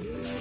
Yeah.